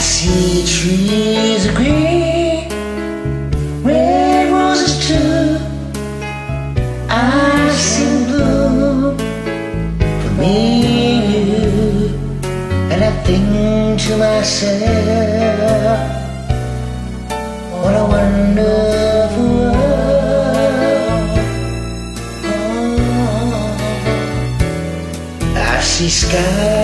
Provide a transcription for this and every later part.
trees are green, red roses too. I see blue for me and you, and I think to myself, what a wonderful world. Oh, I see skies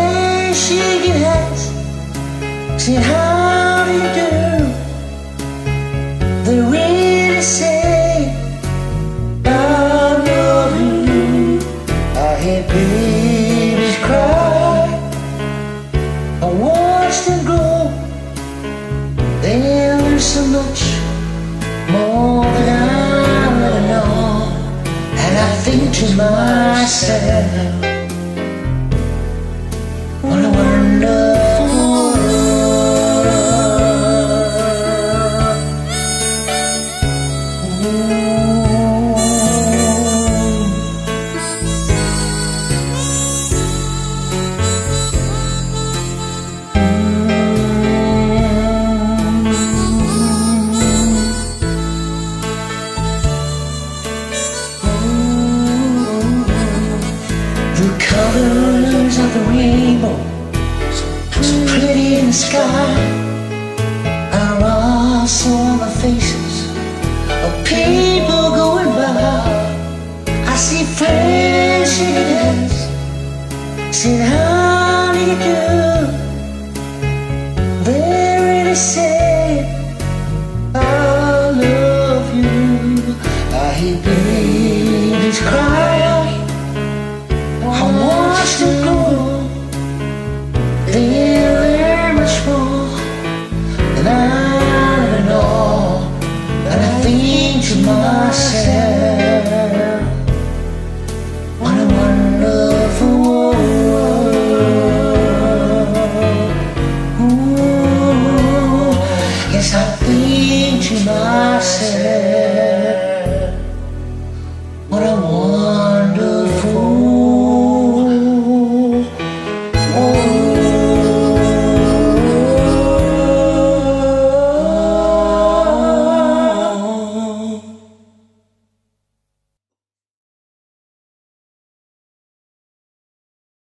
shaking hands, saying how do you do? They really say I love you. I hear babies cry. I watch them grow. They learn so much more than ever know. And I think to myself, colors of the rainbow, so pretty in the sky, are also on the faces of people going by. I see friends shaking hands, saying, How do you do? They really say, I love you. I hear babies cry.